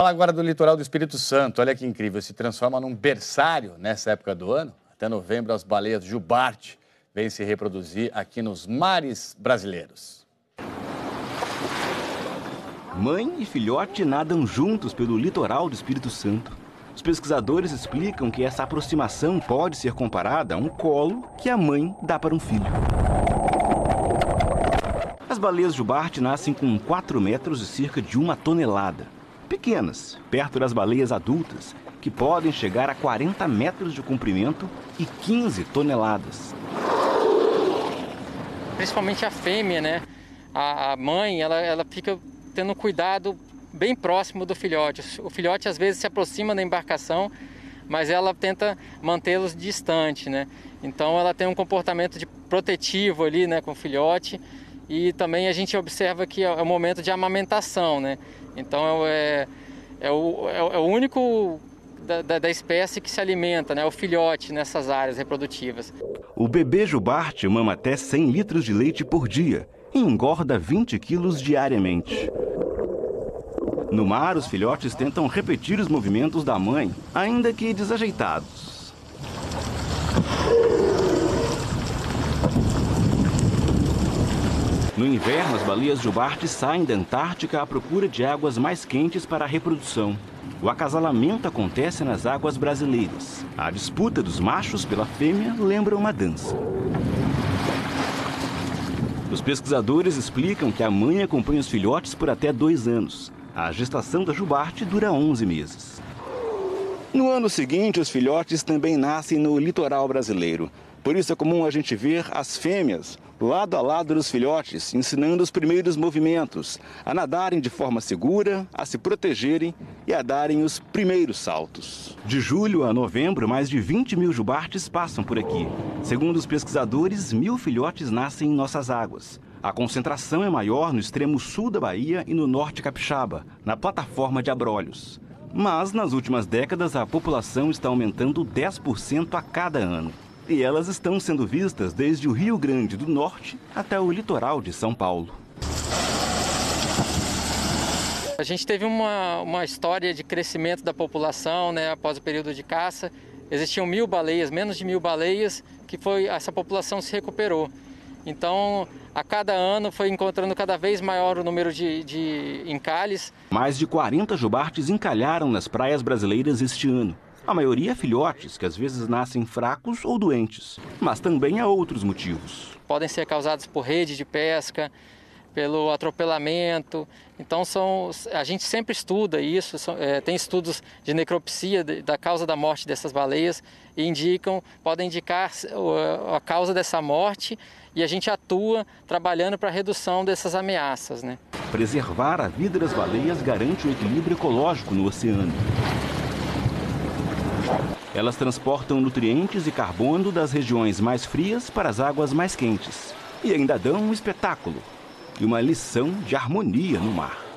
Fala agora do litoral do Espírito Santo. Olha que incrível, se transforma num berçário nessa época do ano. Até novembro, as baleias jubarte vêm se reproduzir aqui nos mares brasileiros. Mãe e filhote nadam juntos pelo litoral do Espírito Santo. Os pesquisadores explicam que essa aproximação pode ser comparada a um colo que a mãe dá para um filho. As baleias jubarte nascem com 4 metros e cerca de uma tonelada pequenas, perto das baleias adultas, que podem chegar a 40 metros de comprimento e 15 toneladas. Principalmente a fêmea, né? A, mãe, ela, ela fica tendo cuidado bem próximo do filhote. O filhote às vezes se aproxima da embarcação, mas ela tenta mantê-los distante, né? Então ela tem um comportamento de protetivo ali, né, com o filhote. E também a gente observa que é o momento de amamentação, né? Então é, é, o, é, é o único da, da, da, espécie que se alimenta, né? o filhote nessas áreas reprodutivas. O bebê jubarte mama até 100 litros de leite por dia e engorda 20 quilos diariamente. No mar, os filhotes tentam repetir os movimentos da mãe, ainda que desajeitados. No inverno, as baleias jubarte saem da Antártica à procura de águas mais quentes para a reprodução. O acasalamento acontece nas águas brasileiras. A disputa dos machos pela fêmea lembra uma dança. Os pesquisadores explicam que a mãe acompanha os filhotes por até dois anos. A gestação da jubarte dura 11 meses. No ano seguinte, os filhotes também nascem no litoral brasileiro. Por isso é comum a gente ver as fêmeas lado a lado dos filhotes, ensinando os primeiros movimentos, a nadarem de forma segura, a se protegerem e a darem os primeiros saltos. De julho a novembro, mais de 20 mil jubartes passam por aqui. Segundo os pesquisadores, mil filhotes nascem em nossas águas. A concentração é maior no extremo sul da Bahia e no norte capixaba, na plataforma de Abrolhos. Mas nas últimas décadas a população está aumentando 10% a cada ano e elas estão sendo vistas desde o Rio Grande do Norte até o litoral de São Paulo. A gente teve uma, uma história de crescimento da população né, após o período de caça. Existiam mil baleias, menos de mil baleias, que foi essa população se recuperou. Então, a cada ano foi encontrando cada vez maior o número de, de encalhes. Mais de 40 jubartes encalharam nas praias brasileiras este ano. A maioria é filhotes, que às vezes nascem fracos ou doentes, mas também há outros motivos. Podem ser causados por rede de pesca, pelo atropelamento. Então são, a gente sempre estuda isso, são, é, tem estudos de necropsia de, da causa da morte dessas baleias e indicam, podem indicar a causa dessa morte e a gente atua trabalhando para a redução dessas ameaças. Né? Preservar a vida das baleias garante o equilíbrio ecológico no oceano. Elas transportam nutrientes e carbono das regiões mais frias para as águas mais quentes. E ainda dão um espetáculo e uma lição de harmonia no mar.